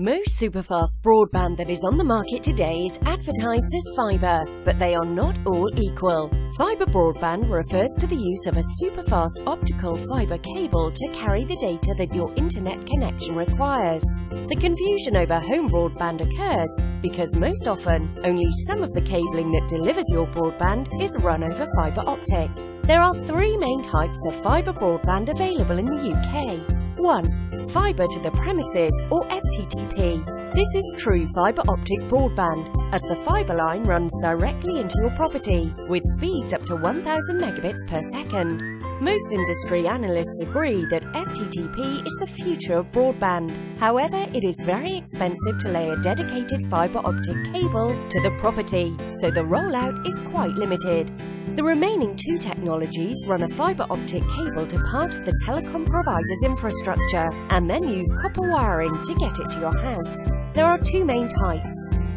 Most superfast broadband that is on the market today is advertised as fibre, but they are not all equal. Fibre broadband refers to the use of a superfast optical fibre cable to carry the data that your internet connection requires. The confusion over home broadband occurs because most often only some of the cabling that delivers your broadband is run over fibre optic. There are three main types of fibre broadband available in the UK. 1. Fibre to the premises or FTTP. This is true fibre optic broadband as the fibre line runs directly into your property with speeds up to 1000 megabits per second. Most industry analysts agree that FTTP is the future of broadband. However, it is very expensive to lay a dedicated fibre optic cable to the property, so the rollout is quite limited. The remaining two technologies run a fibre optic cable to part of the telecom provider's infrastructure and then use copper wiring to get it to your house. There are two main types.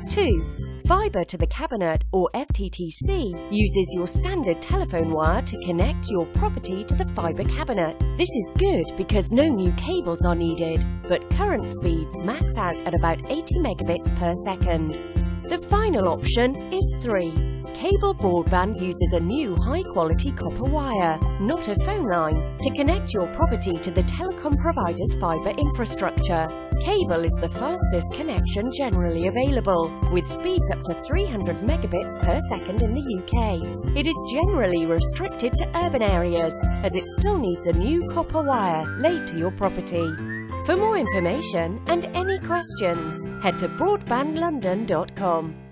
2. Fibre to the cabinet or FTTC uses your standard telephone wire to connect your property to the fibre cabinet. This is good because no new cables are needed, but current speeds max out at about 80 megabits per second. The final option is 3. Cable broadband uses a new high-quality copper wire, not a phone line, to connect your property to the telecom provider's fibre infrastructure. Cable is the fastest connection generally available, with speeds up to 300 megabits per second in the UK. It is generally restricted to urban areas, as it still needs a new copper wire laid to your property. For more information and any questions, head to broadbandlondon.com.